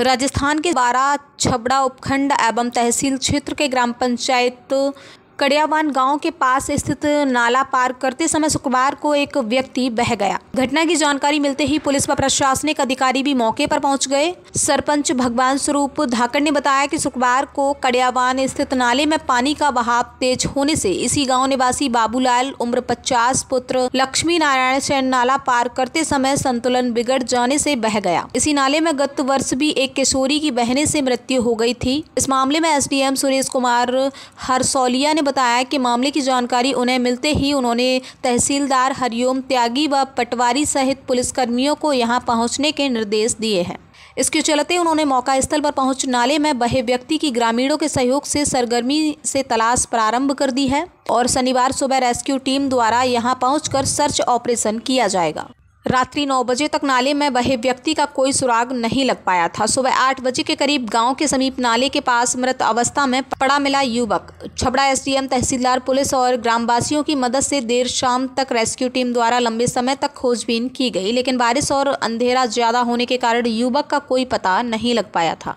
राजस्थान के बारा छबड़ा उपखंड एवं तहसील क्षेत्र के ग्राम पंचायत कड़ियावान गाँव के पास स्थित नाला पार करते समय शुक्रवार को एक व्यक्ति बह गया। घटना की जानकारी मिलते ही पुलिस व प्रशासनिक अधिकारी भी मौके पर पहुँच गए। सरपंच भगवान स्वरूप धाकड़ ने बताया कि शुक्रवार को कड़ियावान स्थित नाले में पानी का बहाव तेज होने से इसी गाँव निवासी बाबूलाल, उम्र 50 पुत्र लक्ष्मी नारायण सेन नाला पार करते समय संतुलन बिगड़ जाने से बह गया। इसी नाले में गत वर्ष भी एक किशोरी की बहने से मृत्यु हो गई थी। इस मामले में एसडीएम सुरेश कुमार हरसौलिया ने बताया कि मामले की जानकारी उन्हें मिलते ही उन्होंने तहसीलदार हरिओम त्यागी व पटवारी सहित पुलिसकर्मियों को यहाँ पहुँचने के निर्देश दिए हैं। इसके चलते उन्होंने मौका स्थल पर पहुँच नाले में बहे व्यक्ति की ग्रामीणों के सहयोग से सरगर्मी से तलाश प्रारंभ कर दी है और शनिवार सुबह रेस्क्यू टीम द्वारा यहाँ पहुंचकर सर्च ऑपरेशन किया जाएगा। रात्रि नौ बजे तक नाले में बहे व्यक्ति का कोई सुराग नहीं लग पाया था। सुबह आठ बजे के करीब गाँव के समीप नाले के पास मृत अवस्था में पड़ा मिला युवक। छबड़ा एसडीएम तहसीलदार पुलिस और ग्रामवासियों की मदद से देर शाम तक रेस्क्यू टीम द्वारा लंबे समय तक खोजबीन की गई, लेकिन बारिश और अंधेरा ज़्यादा होने के कारण युवक का कोई पता नहीं लग पाया था।